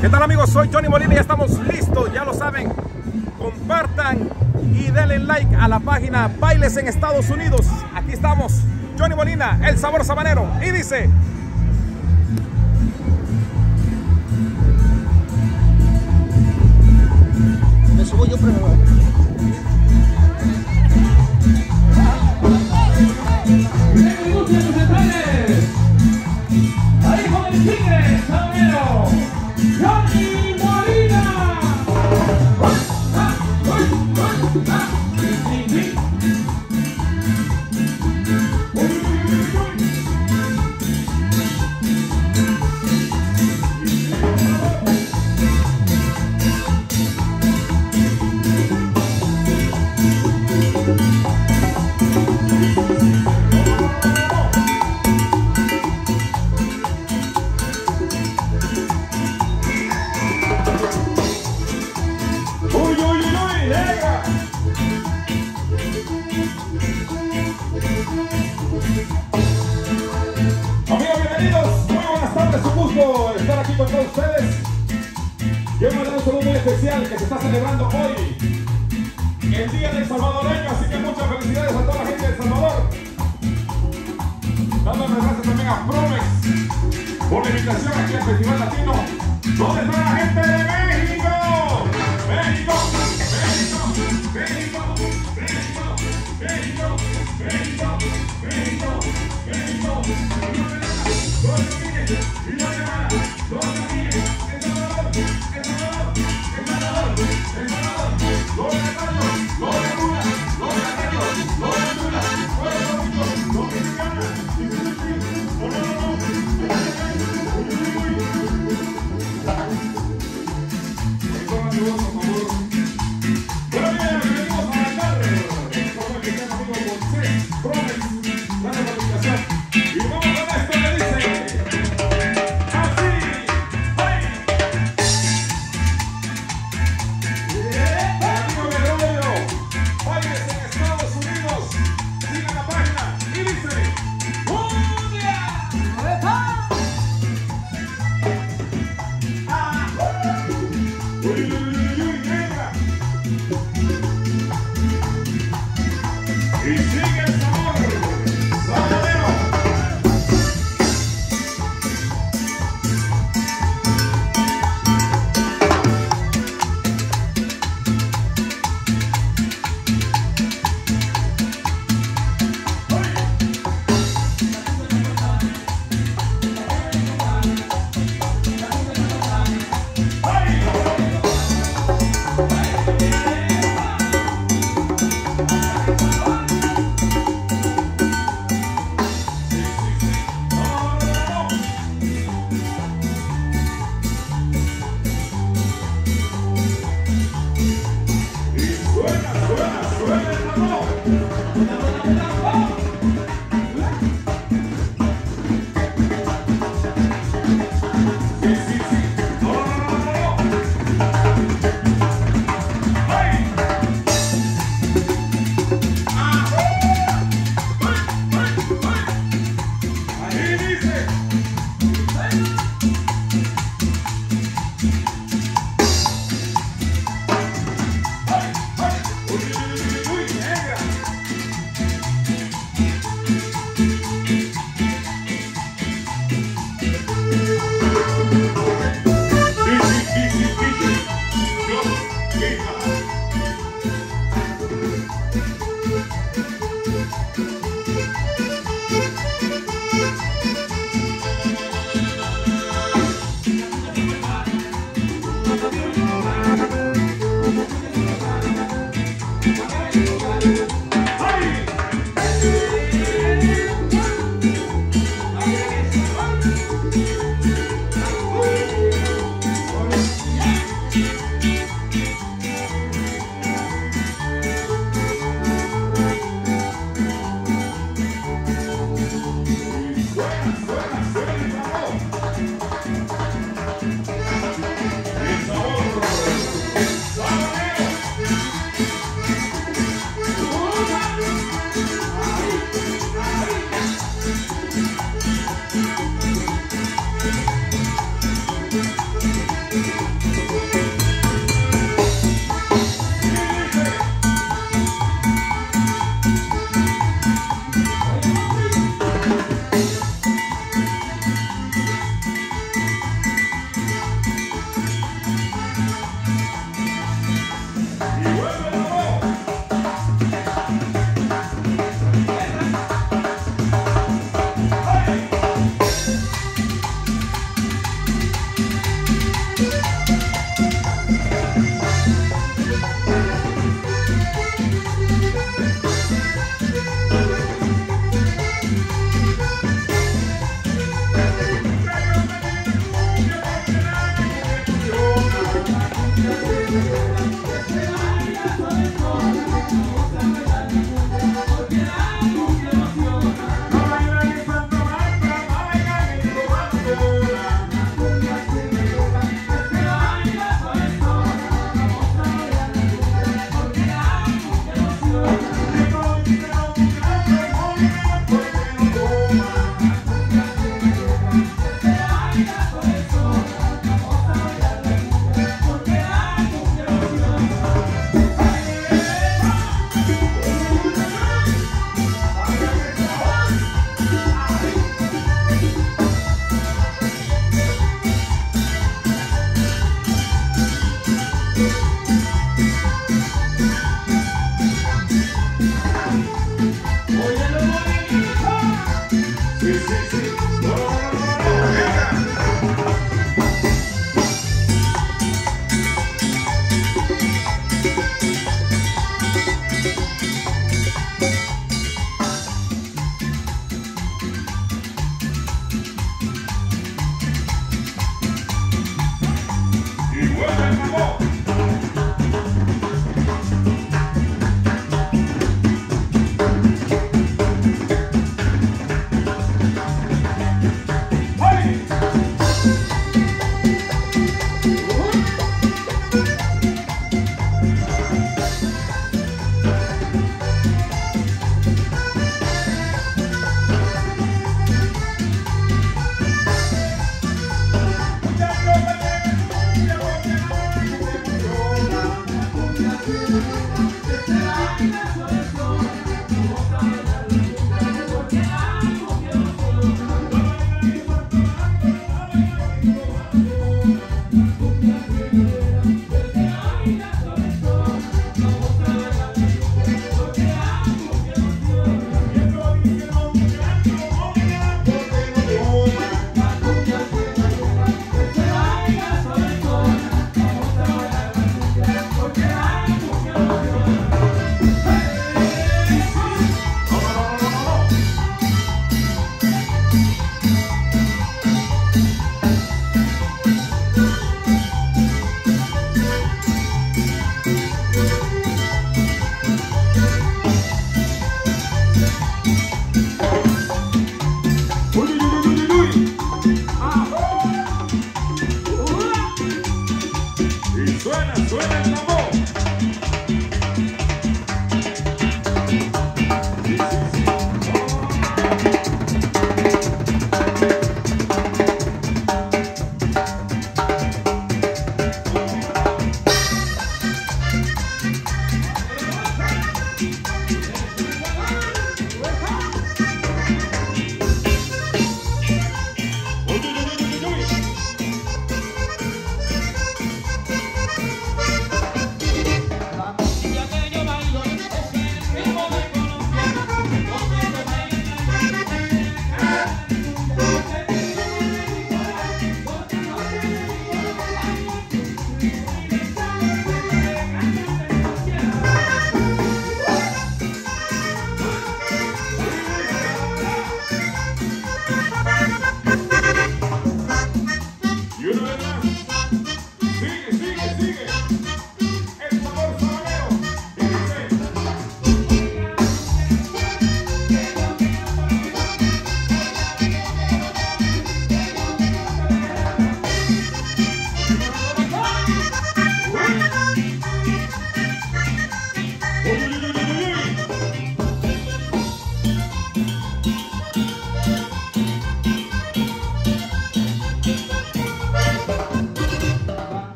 ¿Qué tal amigos? Soy Johnny Molina y ya estamos listos, ya lo saben. Compartan y denle like a la página Bailes en Estados Unidos. Aquí estamos, Johnny Molina, el sabor sabanero. Y dice... Me subo yo primero. Tardes. Un gusto estar aquí con todos ustedes. Quiero mandar un saludo muy especial que se está celebrando hoy. El Día del Salvadoreño. Así que muchas felicidades a toda la gente de Salvador. Dándole gracias también a Promex por la invitación aquí al Festival Latino. ¿Dónde está la gente de México? México, México, México, México, México, México, México, México. El Domínguez, y